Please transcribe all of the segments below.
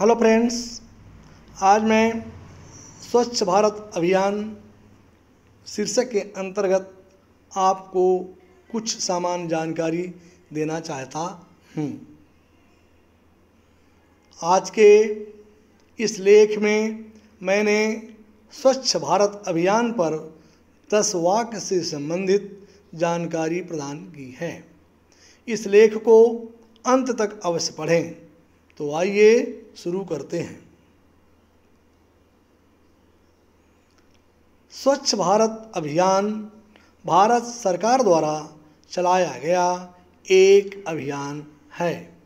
Hello friends आज मैं स्वच्छ भारत अभियान शीर्षक के अंतर्गत आपको कुछ सामान्य जानकारी देना चाहता हूँ। आज के इस लेख में मैंने स्वच्छ भारत अभियान पर दस वाक्य से संबंधित जानकारी प्रदान की है। इस लेख को अंत तक अवश्य पढ़ें। तो आइए शुरू करते हैं। स्वच्छ भारत अभियान भारत सरकार द्वारा चलाया गया एक अभियान है।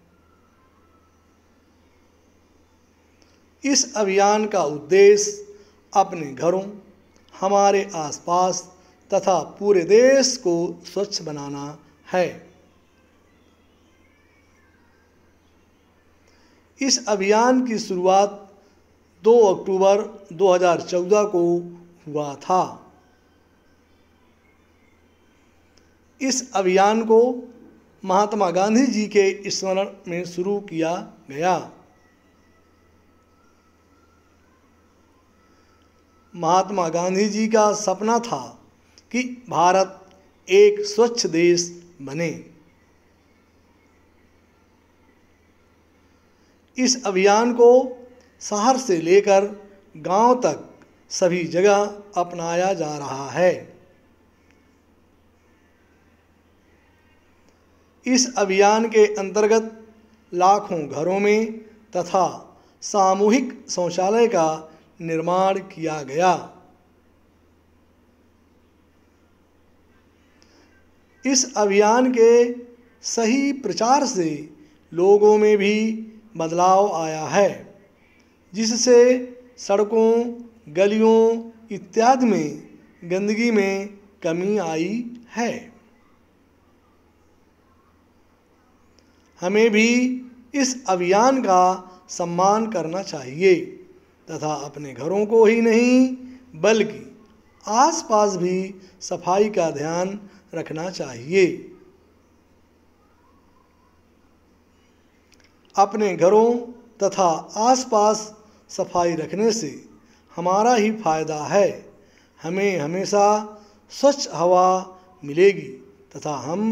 इस अभियान का उद्देश्य अपने घरों, हमारे आसपास तथा पूरे देश को स्वच्छ बनाना है। इस अभियान की शुरुआत 2 अक्टूबर 2014 को हुआ था। इस अभियान को महात्मा गांधी जी के स्मरण में शुरू किया गया। महात्मा गांधी जी का सपना था कि भारत एक स्वच्छ देश बने। इस अभियान को शहर से लेकर गाँव तक सभी जगह अपनाया जा रहा है। इस अभियान के अंतर्गत लाखों घरों में तथा सामूहिक शौचालय का निर्माण किया गया। इस अभियान के सही प्रचार से लोगों में भी बदलाव आया है, जिससे सड़कों, गलियों इत्यादि में गंदगी में कमी आई है। हमें भी इस अभियान का सम्मान करना चाहिए, तथा अपने घरों को ही नहीं, बल्कि आसपास भी सफ़ाई का ध्यान रखना चाहिए। अपने घरों तथा आसपास सफ़ाई रखने से हमारा ही फ़ायदा है। हमें हमेशा स्वच्छ हवा मिलेगी तथा हम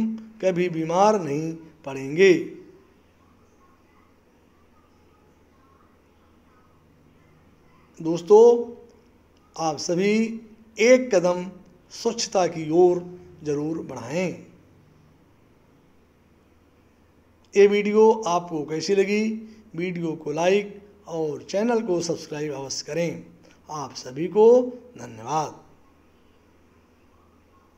कभी बीमार नहीं पड़ेंगे। दोस्तों, आप सभी एक कदम स्वच्छता की ओर ज़रूर बढ़ाएँ। ये वीडियो आपको कैसी लगी? वीडियो को लाइक और चैनल को सब्सक्राइब अवश्य करें। आप सभी को धन्यवाद।